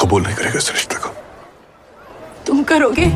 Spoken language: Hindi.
कबूल नहीं करेगा इस रिश्ते को। तुम करोगे?